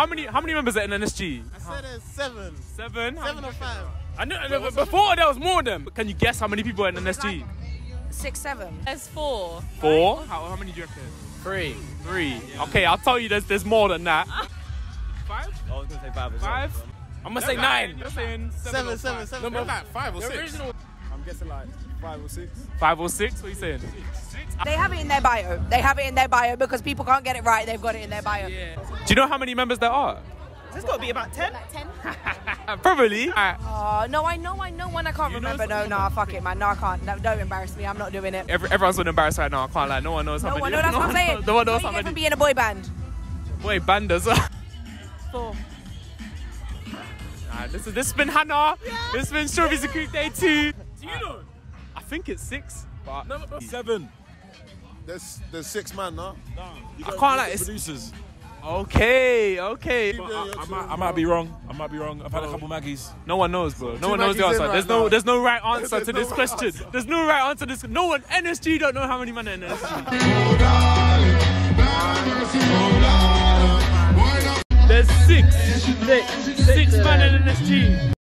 How many how many members are in NSG? I said it's seven. Seven. Seven or five. I know. I know, Before there was more of them. Can you guess how many people are in NSG? Six, seven. There's four. Four. How, how many do you reckon? Three. Three. Okay, I'll tell you. There's there's more than that. Ah. Five. I was gonna say five as well. Five. I'm gonna say nine. You're saying seven, Seven, seven, seven. Number like five or The six. original. I'm guessing like five or six. Five or six. What are you saying? They have it in their bio. They have it in their bio because people can't get it right. They've got it in their bio. Do you know how many members there are? There's got to be about ten. Ten? Probably. Alright. Oh, no, I know, I know one. I can't You remember. No, something? no, fuck it, man. No, I can't. No, don't embarrass me. I'm not doing it. Every, everyone's so embarrassed right now. I can't lie. No one knows how No many. one, no, that's what I'm saying. No one knows What how you get from many. being a boy band. Wait, banders. Four. Alright, this is this has been Hannah. This has been Strawberries and Creem Day Two. Do you know? I think it's six. But Seven. There's there's six man, no? You I got can't, like, it's- producers. okay, okay. But I, I might, I might be wrong. I might be wrong. I've had a couple oh. Maggies. No one knows, bro. No one knows the Maggie's answer. right There's no, now. there's no right answer There's to no this right question. answer. There's no right answer to this. No one. NSG don't know how many men are in NSG. There's six. Six. Six men in NSG.